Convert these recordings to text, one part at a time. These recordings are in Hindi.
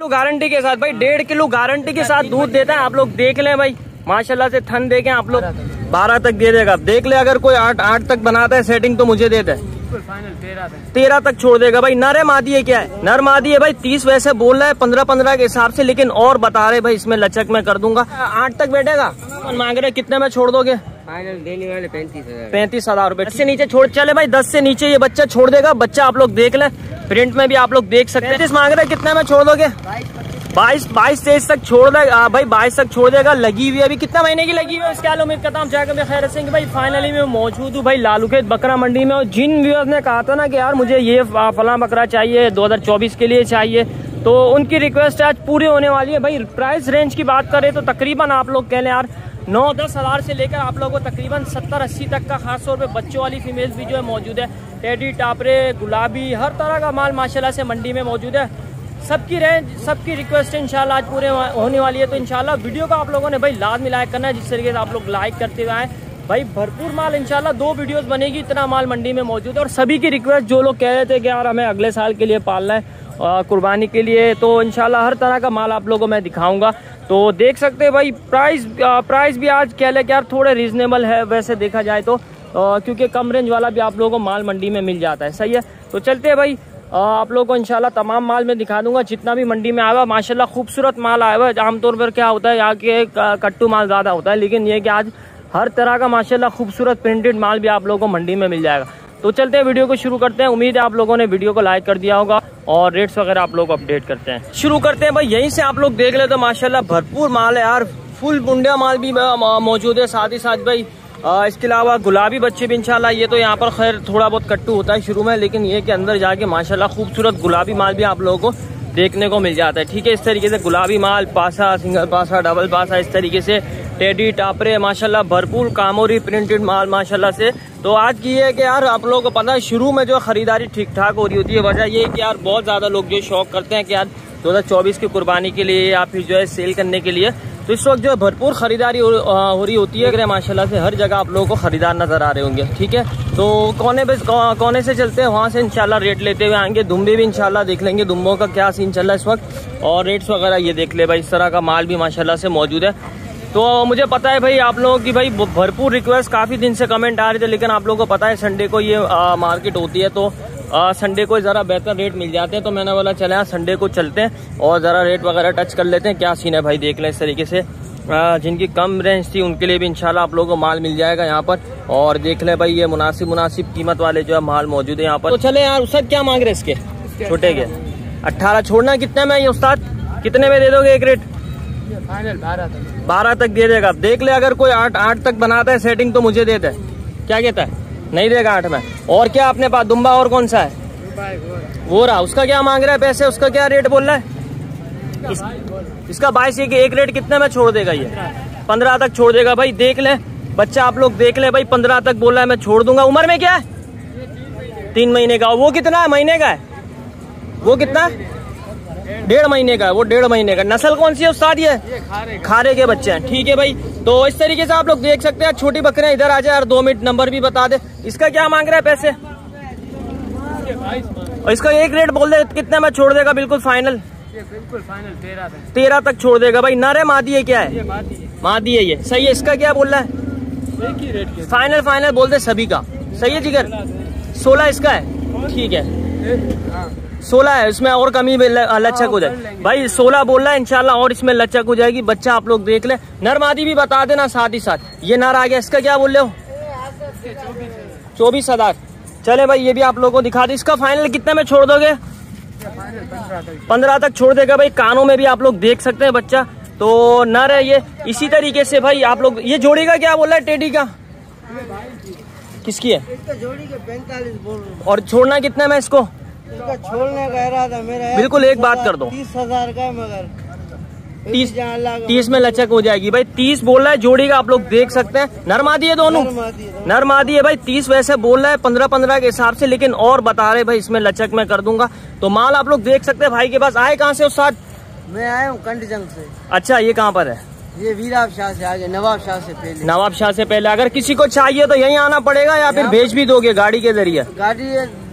किलो गारंटी के साथ भाई डेढ़ किलो गारंटी के साथ दूध देता है आप लोग देख लें भाई। माशाल्लाह से थन देखें आप लोग बारह तक दे देगा। देख ले अगर कोई आठ आठ तक बनाता है सेटिंग तो मुझे दे दे तेरह तक। छोड़ देगा भाई। नर है मादी है क्या है? नर मादी है भाई तीस वैसे बोल रहा है पंद्रह पंद्रह के हिसाब से लेकिन और बता रहे भाई इसमें लचक में कर दूँगा। आठ तक बैठेगा। मांग रहे कितने में छोड़ दोगे? देने वाले पैंतीस हज़ार। पैंतीस हज़ार रूपए दस से नीचे छोड़ चले भाई दस से नीचे ये बच्चा छोड़ देगा। बच्चा आप लोग देख ले। प्रिंट में भी आप लोग देख सकते हैं। मांग रहे कितने में छोड़ दोगे? बाईस बाईस तेईस तक छोड़ दे भाई बाईस तक छोड़ देगा, लगी हुई है अभी। कितना महीने की लगी हुई है उम्मीद करता हूँ जाकर मैं खैर सिंह भाई फाइनली मैं मौजूद हूँ भाई लालू खेत बकरा मंडी में। और जिन व्यूअर्स ने कहा था ना कि यार मुझे ये फला बकरा चाहिए 2024 के लिए चाहिए तो उनकी रिक्वेस्ट आज पूरी होने वाली है। भाई प्राइस रेंज की बात करें तो तकरीबन आप लोग कह लें यार नौ दस हज़ार से लेकर आप लोगों को तकरीबन सत्तर अस्सी तक का खास तौर पे बच्चों वाली फीमेल्स भी जो है मौजूद है। टेडी, टापरे, गुलाबी, हर तरह का माल माशाल्लाह से मंडी में मौजूद है। सबकी रेंज सबकी रिक्वेस्ट है इंशाल्लाह आज पूरे होने वाली है। तो इंशाल्लाह वीडियो को आप लोगों ने भाई लाजमी लाइक करना है, जिस तरीके से आप लोग लाइक करते हुए भाई भरपूर माल इंशाल्लाह दो वीडियोस बनेगी, इतना माल मंडी में मौजूद है। और सभी की रिक्वेस्ट जो लोग कह रहे थे कि यार हमें अगले साल के लिए पालना है कुर्बानी के लिए। तो इंशाल्लाह हर तरह का माल आप लोगों को मैं दिखाऊँगा। तो देख सकते हैं भाई प्राइस प्राइस भी आज कह ले यार थोड़े रीजनेबल है, वैसे देखा जाए तो। क्योंकि कम रेंज वाला भी आप लोगों को माल मंडी में मिल जाता है। सही है? तो चलते हैं भाई। आप लोगों को इंशाल्लाह तमाम माल में दिखा दूँगा। जितना भी मंडी में आया माशाल्लाह खूबसूरत माल आया हुआ आमतौर पर क्या होता है, यहाँ के कट्टू माल ज़्यादा होता है। लेकिन ये कि आज हर तरह का माशाल्लाह खूबसूरत प्रिंटेड माल भी आप लोगों को मंडी में मिल जाएगा। तो चलते हैं वीडियो को शुरू करते हैं। उम्मीद है आप लोगों ने वीडियो को लाइक कर दिया होगा और रेट्स वगैरह आप लोग अपडेट करते हैं। शुरू करते हैं भाई यहीं से आप लोग देख ले तो माशाल्लाह भरपूर माल है यार। फुल बुंडिया माल भी मौजूद है साथ ही साथ भाई। आ, इसके अलावा गुलाबी बच्चे भी इंशाल्लाह ये तो यहाँ पर खैर थोड़ा बहुत कट्टू होता है शुरू में लेकिन ये के अंदर जाके माशाल्लाह खूबसूरत गुलाबी माल भी आप लोगों को देखने को मिल जाता है। ठीक है इस तरीके से गुलाबी माल पासा सिंगल पासा डबल पासा इस तरीके से टेडी टापरे माशाल्लाह भरपूर कामोरी प्रिंटेड माल माशाल्लाह से। तो आज की है कि यार आप लोगों को पता है शुरू में जो खरीदारी ठीक ठाक हो रही होती है वजह ये कि यार बहुत ज़्यादा लोग जो शौक करते हैं कि यार 2024 की कुर्बानी के लिए या फिर जो है सेल करने के लिए। तो इस वक्त जो है भरपूर खरीदारी हो, रही होती है माशाल्लाह से हर जगह आप लोगों को खरीदार नज़र आ रहे होंगे ठीक है? तो कोने पे कोने से चलते हैं वहाँ से इंशाल्लाह रेट लेते हुए आएँगे दुम्बे भी इंशाल्लाह देख लेंगे दुम्बों का क्या सीन चल रहा है इस वक्त और रेट्स वगैरह ये देख ले भाई इस तरह का माल भी माशाल्लाह से मौजूद है। तो मुझे पता है भाई आप लोगों की भाई भरपूर रिक्वेस्ट काफ़ी दिन से कमेंट आ रहे थे लेकिन आप लोगों को पता है संडे को ये आ, मार्केट होती है तो संडे को ज़रा बेहतर रेट मिल जाते हैं तो मैंने बोला चले यहाँ संडे को चलते हैं और ज़रा रेट वगैरह टच कर लेते हैं क्या सीन है भाई देख लें इस तरीके से। आ, जिनकी कम रेंज थी उनके लिए भी इंशाल्लाह आप लोगों को माल मिल जाएगा यहाँ पर। और देख लें भाई ये मुनासिब मुनासिब कीमत वाले जो है माल मौजूद है यहाँ पर। तो चले यार उसका क्या मांग रहे इसके? छोटे के। अट्ठारह छोड़ना कितने में ये उस्ताद? कितने में दे दोगे एक रेट बारह तक दे देगा। देख ले अगर कोई आठ आठ तक बनाता है सेटिंग तो मुझे दे दे। क्या कहता है? नहीं देगा आठ में। और क्या अपने पास? दुम्बा और कौन सा है? वो रहा उसका क्या मांग रहा है पैसे? उसका क्या रेट बोल रहा है? इस, इसका बाईस एक, एक रेट कितने में छोड़ देगा ये? पंद्रह तक छोड़ देगा। भाई देख ले। बच्चा आप लोग देख ले भाई पंद्रह तक बोल रहा है मैं छोड़ दूँगा। उम्र में क्या है? तीन महीने का। वो कितना है? महीने का है? वो कितना? है डेढ़ महीने का है वो डेढ़ महीने का। नस्ल कौन सी है उस्ताद ये? खारे के। बच्चे हैं। ठीक है भाई तो इस तरीके से आप लोग देख सकते हैं छोटी बकरियाँ इधर आ जाए और दो मिनट नंबर भी बता दे। इसका क्या मांग रहा है पैसे? और इसका एक रेट बोल दे कितने में छोड़ देगा? बिल्कुल फाइनल बिल्कुल फाइनल तेरह तक। तेरह तक छोड़ देगा भाई। नर है मादी है क्या है? मादी है। ये। सही है इसका क्या बोल रहा है? फाइनल फाइनल बोल दे सभी का। सही है जिगर? सोलह इसका है। ठीक है। सोलह है इसमें और कमी लचक हो जाए भाई सोलह बोल रहा है इनशाला और इसमें लचक हो जाएगी। बच्चा आप लोग देख ले। नर मादी भी बता देना साथ ही साथ। ये नर आ गया इसका क्या बोल रहे हो? चौबीस हज़ार। चले भाई ये भी आप लोगों को दिखा दे। इसका फाइनल कितने में छोड़ दोगे? पंद्रह तक छोड़ देगा भाई। कानों में भी आप लोग देख सकते हैं बच्चा। तो नर है ये। इसी तरीके से भाई आप लोग ये जोड़ी का क्या बोल रहा है टेडी का? किसकी है? जोड़ी के पैंतालीस और छोड़ना कितने में इसको? छोड़ने का इरादा मेरा बिल्कुल एक बात कर दो। तीस हज़ार का मगर। तीस तीस में लचक हो जाएगी। भाई तीस बोल रहा है जोड़ी का आप लोग देख सकते हैं। नरमादी है दोनों। नरमादी है भाई तीस वैसे बोल रहा है पंद्रह पंद्रह के हिसाब से लेकिन और बता रहे भाई इसमें लचक में कर दूँगा। तो माल आप लोग देख सकते हैं भाई के पास आए कहाँ से उस साथ? मैं आया हूँ कंडीजंग से। अच्छा ये कहाँ पर है? ये वीराब शाह से आगे नवाब शाह से पहले। नवाब शाह से पहले। अगर किसी को चाहिए तो यहीं आना पड़ेगा या फिर भेज भी दोगे गाड़ी के ज़रिए? गाड़ी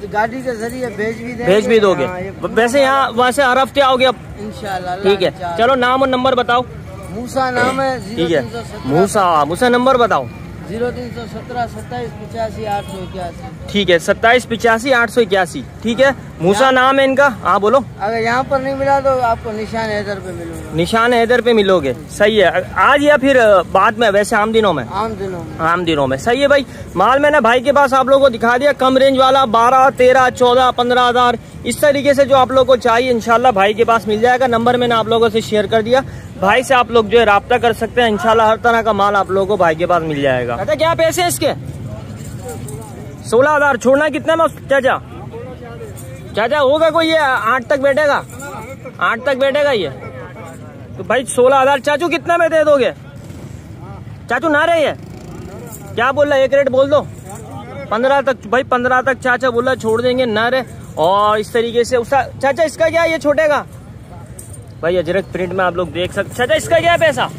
गाड़ी के ज़रिए भेज भी भेज भी दोगे? हाँ, वैसे यहाँ वहाँ से हर हफ़्ते आओगे अब इनशाला ठीक है। चलो नाम और नंबर बताओ। मूसा नाम है ठीक है। मूसा मूसा नंबर बताओ। ज़ीरो तीन सौ सत्रह सत्ताईस पचासी आठ सौ इक्यासी। ठीक है सत्ताईस पिचासी आठ सौ इक्यासी। ठीक है? मूसा नाम है इनका? हाँ बोलो। अगर यहाँ पर नहीं मिला तो आपको निशान हैदर पे मिलूँगा। निशान हैदर पे मिलोगे। सही है। आज या फिर बाद में? वैसे आम दिनों में? आम दिनों में। आम दिनों में। सही है भाई। माल मैंने भाई के पास आप लोगों को दिखा दिया। कम रेंज वाला बारह तेरह चौदह पंद्रह हज़ार। इस तरीके से जो आप लोगों को चाहिए इनशाला भाई के पास मिल जाएगा। नंबर मैंने आप लोगों से शेयर कर दिया। भाई से आप लोग जो है रब्ता कर सकते हैं इंशाल्लाह हर तरह का माल आप लोगों को भाई के पास मिल जाएगा। अच्छा क्या पैसे हैं इसके? सोलह हज़ार छोड़ना कितने में चाचा? चाचा होगा कोई ये आठ तक बैठेगा? आठ तक बैठेगा ये। तो भाई सोलह हज़ार चाचू कितने में दे दोगे? चाचू ना रही है क्या बोल रहा है? एक रेट बोल दो। पंद्रह तक भाई पंद्रह तक चाचा बोला छोड़ देंगे ना रे और इस तरीके से उसका चाचा इसका क्या ये छोटेगा? भाई, अजरक प्रिंट में आप लोग देख सकते चाचा इसका क्या पैसा?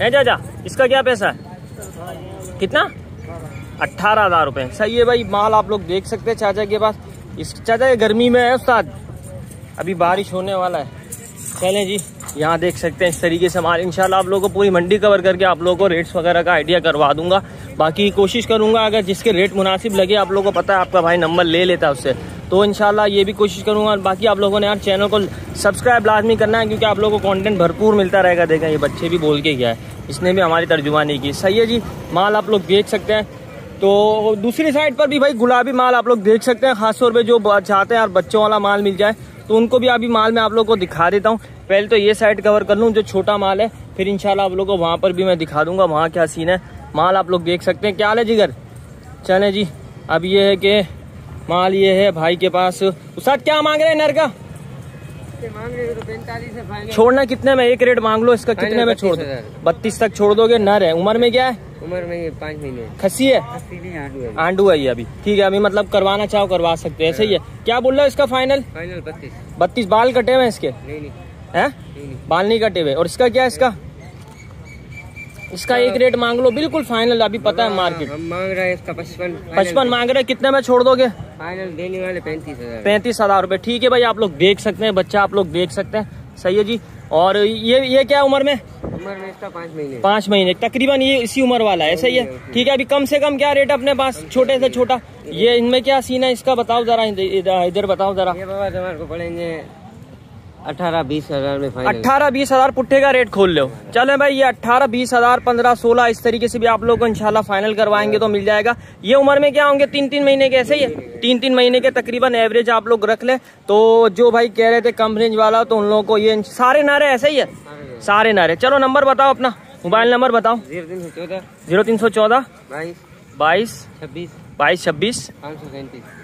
है चाचा इसका क्या पैसा? है कितना? अट्ठारह हज़ार रुपए। सही है भाई, माल आप लोग देख सकते हैं चाचा के पास। इस, चाचा, ये गर्मी में है उस्ताद। अभी बारिश होने वाला है। चलें जी, यहाँ देख सकते हैं इस तरीके से हमारे इंशाल्लाह आप लोगों को पूरी मंडी कवर करके आप लोगों को रेट्स वगैरह का आइडिया करवा दूँगा। बाकी कोशिश करूँगा, अगर जिसके रेट मुनासिब लगे, आप लोगों को पता है, आपका भाई नंबर ले लेता है उससे। तो इंशाल्लाह ये भी कोशिश करूँगा बाकी आप लोगों ने यार चैनल को सब्सक्राइब लाजमी करना है, क्योंकि आप लोगों को कंटेंट भरपूर मिलता रहेगा। देखा, ये बच्चे भी बोल के गया है। इसने भी हमारी तर्जुमा नहीं की। सही है जी, माल आप लोग देख सकते हैं। तो दूसरी साइड पर भी भाई गुलाबी माल आप लोग देख सकते हैं, खासतौर पर जो चाहते हैं यार बच्चों वाला माल मिल जाए तो उनको भी अभी माल मैं आप लोग को दिखा देता हूँ। पहले तो ये साइड कवर कर लूँ, जो छोटा माल है, फिर इंशाल्लाह आप लोग को वहाँ पर भी मैं दिखा दूँगा, वहाँ क्या सीन है। माल आप लोग देख सकते हैं। क्या हाल है जिगर चले जी, अब ये है कि माल ये है भाई के पास। उसाद क्या मांग रहे हैं नर का तो छोड़ना कितने में? एक रेट मांग लो इसका कितने में छोड़ दो? बत्तीस तक छोड़ दोगे? नर है। उम्र में क्या है? उम्र में पाँच महीने खसी है? आंडू है। ये अभी। ठीक है अभी मतलब करवाना चाहो करवा सकते हैं। सही है क्या बोल रहे हो इसका फाइनल फाइनल बत्तीस। बत्तीस बाल कटे हुए इसके? नहीं नहीं। हैं? बाल नहीं कटे हुए। और इसका क्या है इसका? इसका एक रेट मांग लो बिल्कुल फाइनल अभी पता है मार्केट हम मांग रहे हैं इसका पचपन पचपन मांग रहे हैं, कितने में छोड़ दोगे? फाइनल देने वाले पैंतीस हज़ार। पैंतीस हज़ार रुपए। ठीक है भाई आप लोग देख सकते हैं बच्चा आप लोग देख सकते हैं। सही है जी। और ये ये क्या उम्र में? उम्र में इसका पाँच महीने। पाँच महीने। तकरीबन ये इसी उम्र वाला है सही है? ठीक है अभी कम से कम क्या रेट अपने पास? छोटे से छोटा। ये इनमें क्या सीन है? इसका बताओ जरा इधर बताओ जरा। ये बाबा को पड़ेंगे अठारह बीस हज़ार में फाइनल अट्ठारह बीस हज़ार पुट्ठे का रेट खोल लो। चले भाई ये अठारह बीस हज़ार पंद्रह सोलह इस तरीके से भी आप लोग को इंशाल्लाह फाइनल करवाएँगे तो मिल जाएगा। ये उम्र में क्या होंगे? तीन तीन महीने के ऐसे ही है? तीन तीन महीने के तकरीबन एवरेज आप लोग रख ले। तो जो भाई कह रहे थे कम रेंज वाला तो उन लोगों को ये सारे नारे ऐसे ही है? सारे नारे। चलो नंबर बताओ अपना। मोबाइल नंबर बताओ। ज़ीरो तीन सौ चौदह। ज़ीरो तीन सौ चौदह। बाईस। बाईस। छब्बीस। बाईस छब्बीस।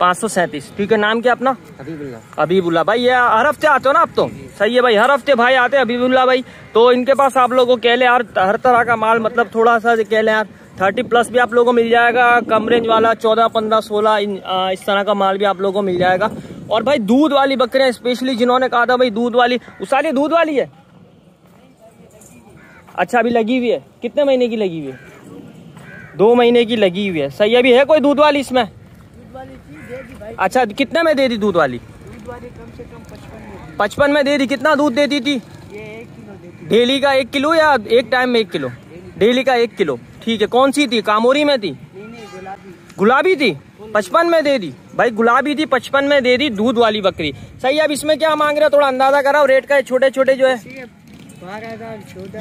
पाँच सौ सैंतीस। ठीक है नाम क्या अपना? हबीबुल्ला हबीबुल्ला भाई ये हर हफ़्ते आते हो ना आप तो? सही है भाई हर हफ़्ते भाई आते हैं हबीबुल्ला भाई। तो इनके पास आप लोगों को कह ले यार हर तरह का माल मतलब थोड़ा सा कह ले यार थर्टी प्लस भी आप लोगों को मिल जाएगा कम रेंज वाला चौदह पंद्रह सोलह इस तरह का माल भी आप लोगों को मिल जाएगा। और भाई दूध वाली बकरियाँ स्पेशली जिन्होंने कहा था भाई दूध वाली उसाली दूध वाली है? अच्छा अभी लगी हुई है। कितने महीने की लगी हुई है? दो महीने की लगी हुई है। सही अभी है कोई दूध वाली इसमें? अच्छा कितने में दे दी दूध वाली? पचपन में दे दी। कितना दूध देती थी? डेली का एक किलो या एक टाइम में एक किलो? डेली का एक किलो। ठीक है कौन सी थी? कामोरी में थी? गुलाबी। थी? पचपन में दे दी। भाई गुलाबी थी पचपन में दे दी दूध वाली बकरी। सही अब इसमें क्या मांग रहे हो? थोड़ा अंदाज़ा कराओ रेट का छोटे छोटे जो है।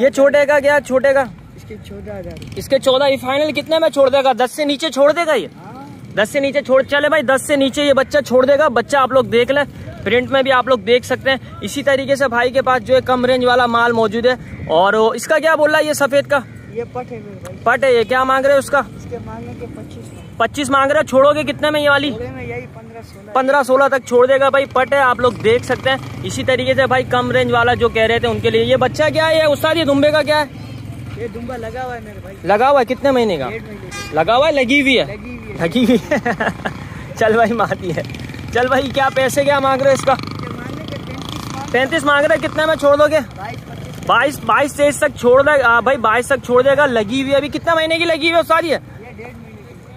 ये छोटे का क्या? छोटे का? इसके चौदह हज़ार। इसके चौदह ये फाइनल कितने में छोड़ देगा? दस से नीचे छोड़ देगा ये? दस से नीचे छोड़ चले भाई दस से नीचे ये बच्चा छोड़ देगा। बच्चा आप लोग देख ले प्रिंट में भी आप लोग देख सकते हैं। इसी तरीके से भाई के पास जो है कम रेंज वाला माल मौजूद है। और इसका क्या बोल रहा है ये सफ़ेद का? ये पट है भाई। पट है ये क्या मांग रहे हो उसका? मांगने के पच्चीस पच्चीस मांग रहे हो? छोड़ोगे कितने में ये वाली? पंद्रह सोलह। तक छोड़ देगा भाई पट है आप लोग देख सकते हैं। इसी तरीके से भाई कम रेंज वाला जो कह रहे थे उनके लिए। ये बच्चा क्या है? उस्ताद ये दुम्बे का क्या है? ये दुम्बा लगा हुआ है मेरे भाई। लगा हुआ है? कितने महीने का? लगा हुआ है? लगी हुई है? लगी हुई है। है? चल भाई माती है चल भाई क्या पैसे क्या मांग रहे हो इसका? पैंतीस मांग रहे हैं, कितने में छोड़ दोगे? बाईस बाईस तेईस तक छोड़ दे भाई बाईस तक छोड़ देगा। लगी हुई है अभी? कितना महीने की लगी हुई है उस्ताद ये?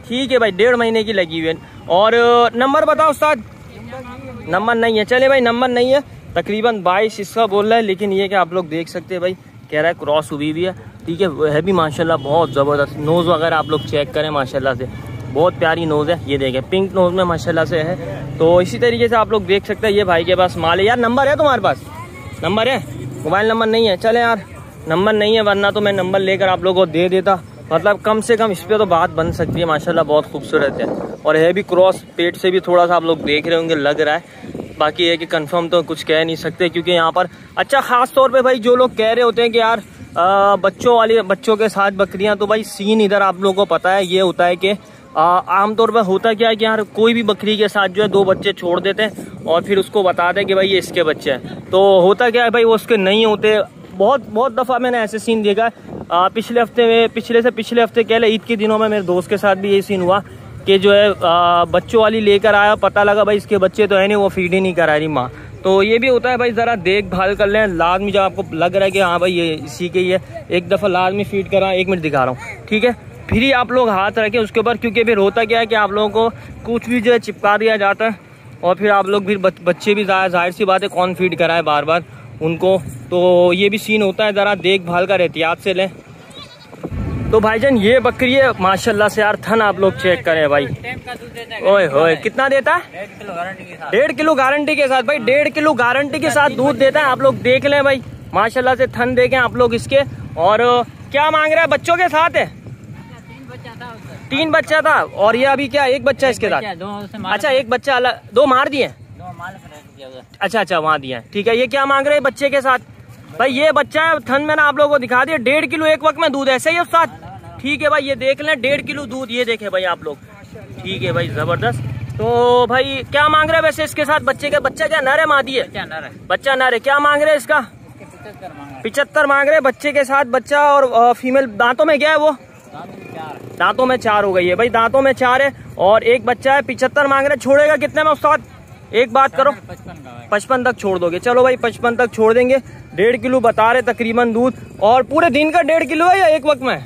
ठीक है भाई डेढ़ महीने की लगी हुई है। और नंबर बताओ उस्ताद। नंबर नहीं है। चले भाई नंबर नहीं है। तकरीबन बाईस इसका बोल रहा है लेकिन ये कि आप लोग देख सकते हैं भाई कह रहा है क्रॉस हुई हुई है। ठीक है है भी माशाल्लाह बहुत ज़बरदस्त नोज़ वगैरह आप लोग चेक करें माशाल्लाह से, बहुत प्यारी नोज़ है, ये देखें पिंक नोज़ में माशाल्लाह से है। तो इसी तरीके से आप लोग देख सकते हैं, ये भाई के पास माल है। यार नंबर है तुम्हारे पास? नंबर है? मोबाइल नंबर नहीं है। चले यार नंबर नहीं है, वरना तो मैं नंबर लेकर आप लोगों को दे देता। मतलब कम से कम इस पर तो बात बन सकती है, माशाल्लाह बहुत खूबसूरत है। और है भी क्रॉस पेट से भी थोड़ा सा आप लोग देख रहे होंगे, लग रहा है। बाकी है कि कंफर्म तो कुछ कह नहीं सकते, क्योंकि यहाँ पर अच्छा खास तौर पे भाई, जो लोग कह रहे होते हैं कि यार आ, बच्चों वाली बच्चों के साथ बकरियाँ तो भाई सीन इधर आप लोगों को पता है ये होता है कि आमतौर पर होता क्या है कि यार कोई भी बकरी के साथ जो है दो बच्चे छोड़ देते हैं और फिर उसको बताते हैं कि भाई ये इसके बच्चे हैं। तो होता क्या है भाई वो उसके नहीं होते। बहुत बहुत दफ़ा मैंने ऐसे सीन देखा है। पिछले हफ़्ते में पिछले से पिछले हफ़्ते कह ले ईद के दिनों में मेरे दोस्त के साथ भी ये सीन हुआ कि जो है बच्चों वाली लेकर आया पता लगा भाई इसके बच्चे तो है नहीं वो फ़ीड ही नहीं करा रही माँ। तो ये भी होता है भाई, ज़रा देखभाल कर लें। लाजमी जब आपको लग रहा है कि हाँ भाई, ये इसी के ही। है एक दफ़ा लाजमी फ़ीड करा, एक मिनट दिखा रहा हूँ। ठीक है? फिर ही आप लोग हाथ रखें उसके ऊपर, क्योंकि फिर होता क्या है कि आप लोगों को कुछ भी जो है चिपका दिया जाता है। और फिर आप लोग फिर बच्चे भी ज़ाहिर सी बात है, कौन फ़ीड कराए बार बार उनको। तो ये भी सीन होता है, ज़रा देखभाल कर एहतियात से लें। तो भाईजान ये बकरी है माशाल्लाह से यार थन आप लोग चेक करें भाई। ओए होए कितना देता है? डेढ़ किलो गारंटी के साथ। भाई डेढ़ किलो गारंटी के साथ दूध देता है आप लोग देख लें भाई। माशाल्लाह से थन देखें आप लोग इसके। और क्या मांग रहा है बच्चों के साथ है? तीन बच्चा था और ये अभी क्या एक बच्चा इसके साथ? अच्छा एक बच्चा अलग दो मार दिए? अच्छा अच्छा वहाँ दिया है। ठीक है ये क्या मांग रहे हैं बच्चे के साथ? भाई ये बच्चा है थन मैंने आप लोगों को दिखा दिया डेढ़ किलो एक वक्त में दूध ऐसे ही उस साथ? ठीक है भाई ये देख लें डेढ़ किलो दूध ये देखे भाई आप लोग। ठीक है भाई ज़बरदस्त। तो भाई क्या मांग रहे हैं वैसे इसके साथ बच्चे का बच्चा क्या नर है मादी है? बच्चा नर है। क्या मांग रहे हैं इसका? पिछहत्तर मांग रहे हैं। बच्चे के साथ बच्चा और फीमेल। दांतों में क्या है वो? दांतों में चार हो। गई है भाई दांतों में चार है। और एक बच्चा है पिछहत्तर मांग रहे छोड़ेगा कितने में उस्ताद? एक बात करो। पचपन तक छोड़ दोगे। चलो भाई पचपन तक छोड़ देंगे। डेढ़ किलो बता रहे तकरीबन दूध। और पूरे दिन का डेढ़ किलो है या एक वक्त में?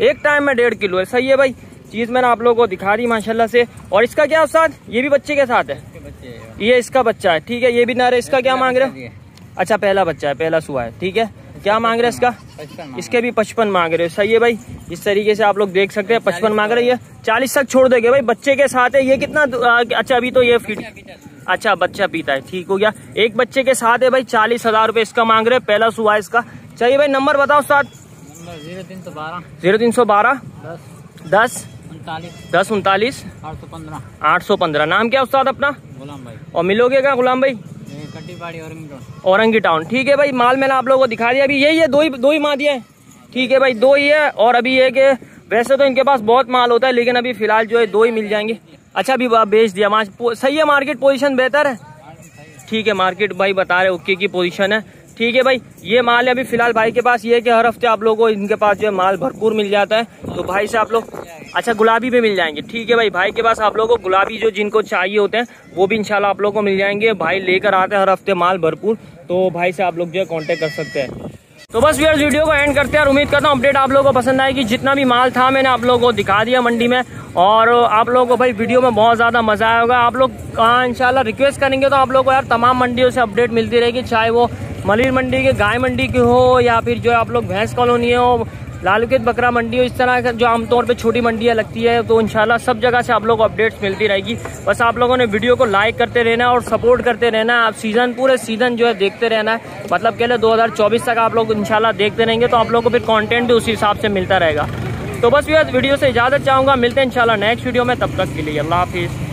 एक टाइम में डेढ़ किलो है। सही है भाई। चीज़ मैंने आप लोगों को दिखा दी माशाल्लाह से। और इसका क्या साथ ये भी बच्चे के साथ है? ये इसका बच्चा है। ठीक है ये भी नारे इसका क्या मांग रहे अच्छा पहला बच्चा है पहला सुहा है। ठीक है क्या मांग रहे इसका? इसके भी पचपन मांग रहे हो। सही है भाई। इस तरीके से आप लोग देख सकते हैं पचपन मांग रहे हैं। चालीस तक छोड़ देंगे भाई। बच्चे के साथ है। ये कितना अच्छा अभी तो ये फीट अच्छा बच्चा पीता है। ठीक हो गया। एक बच्चे के साथ है भाई। चालीस हज़ार रूपए इसका मांग रहे पहला सुहा इसका। चाहिए भाई नंबर बताओ साथ। ज़ीरो तीन सौ बारह। ज़ीरो तीन सौ बारह? दस। दस? उनतालीस। दस उनतालीस? आठ सौ पंद्रह। आठ सौ पंद्रह। नाम क्या उस्ताद अपना? गुलाम भाई। और मिलोगे क्या गुलाम भाई? औरंगी टाउन। ठीक है भाई माल मैंने आप लोगों को दिखा दिया। अभी यही है दो ही दो ही मादिया है। ठीक है भाई दो ही है। और अभी ये कि वैसे तो इनके पास बहुत माल होता है लेकिन अभी फ़िलहाल जो है दो ही मिल जाएँगे। अच्छा अभी बेच दिया। सही है मार्केट पोजीशन बेहतर है? ठीक है मार्केट भाई बता रहे ओके की पोजीशन है। ठीक है भाई, ये माल है अभी फ़िलहाल भाई के पास। ये है कि हर हफ़्ते आप लोगों को इनके पास जो है माल भरपूर मिल जाता है। तो भाई से आप लोग अच्छा गुलाबी भी मिल जाएँगे। ठीक है भाई भाई के पास आप लोगों को गुलाबी जो जिनको चाहिए होते हैं, वो भी इंशाल्लाह आप लोगों को मिल जाएँगे। भाई लेकर आते हैं हर हफ़्ते माल भरपूर तो भाई से आप लोग जो है कॉन्टेक्ट कर सकते हैं। तो बस यार वीडियो को एंड करते हैं और उम्मीद करता हूँ अपडेट आप लोगों को पसंद आएगी। जितना भी माल था मैंने आप लोगों को दिखा दिया मंडी में, और आप लोगों को भाई वीडियो में बहुत ज़्यादा मज़ा आया होगा। आप लोग इंशाल्लाह रिक्वेस्ट करेंगे तो आप लोगों को यार तमाम मंडियों से अपडेट मिलती रहेगी, चाहे वो मलिर मंडी के गाय मंडी की हो या फिर जो आप लोग भैंस कॉलोनी हो लालुकेत बकरा मंडी हो, इस तरह का जो आमतौर पे छोटी मंडियाँ लगती है तो इंशाल्लाह सब जगह से आप लोग को अपडेट्स मिलती रहेगी। बस आप लोगों ने वीडियो को लाइक करते रहना और सपोर्ट करते रहना, आप सीज़न पूरे सीज़न जो है देखते रहना। है मतलब कह ले दो तक आप लोग इंशाल्लाह देखते रहेंगे तो आप लोग को फिर कॉन्टेंट भी उसी हिसाब से मिलता रहेगा। तो बस वीडियो से इजाज़त चाहूँगा, मिलते हैं इंशाल्लाह नेक्स्ट वीडियो में, तब तक के लिए अल्लाह हाफिज़।